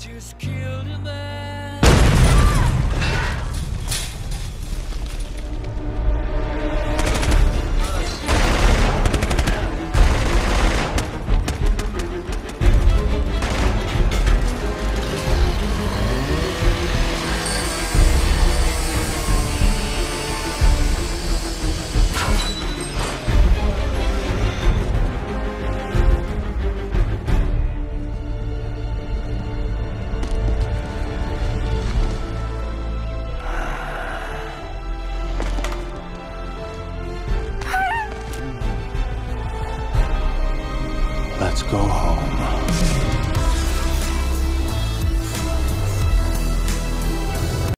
just killed a man. Let's go home.